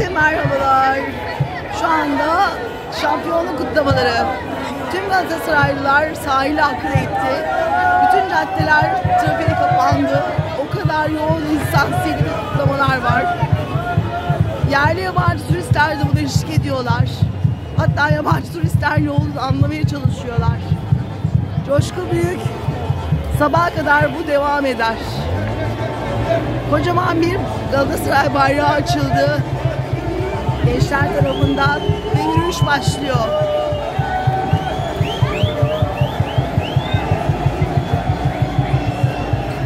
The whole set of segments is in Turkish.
merhabalar. Şu anda şampiyonluk kutlamaları. Tüm Galatasaraylılar sahile akın etti. Bütün caddeler trafiğe kapandı. O kadar yoğun insan seli kutlamalar var. Yerli yabancı turistler de buna eşlik ediyorlar. Hatta yabancı turistler yolu anlamaya çalışıyorlar. Coşku büyük. Sabaha kadar bu devam eder. Kocaman bir Galatasaray bayrağı açıldı. Gençler tarafından ve yürüyüş başlıyor.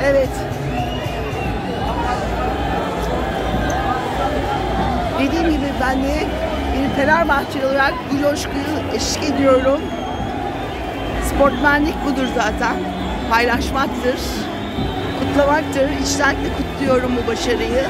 Evet. Dediğim gibi ben de bir Fenerbahçeli olarak bu coşkuyu eşlik ediyorum. Sportmenlik budur zaten. Paylaşmaktır kutlamaktır. İçtenlikle kutluyorum bu başarıyı.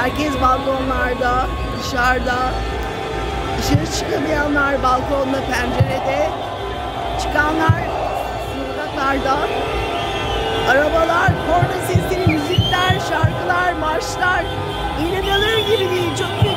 Herkes balkonlarda, dışarıda. Dışarı çıkamayanlar balkonda, pencerede. Çıkanlar sokaklarda. Arabalar, korna sesleri, müzikler, şarkılar, marşlar. İnanılır gibi değil. Çok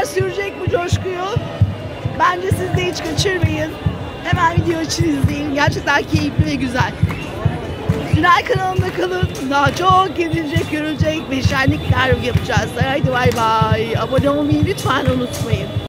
kadar sürecek bu coşkuyu. Bence siz de hiç kaçırmayın. Hemen video için izleyin. Gerçekten keyifli ve güzel. Günay kanalında kalın. Daha çok gezilecek, görülecek ve şenlikler yapacağız. Haydi bay bay. Abone olmayı lütfen unutmayın.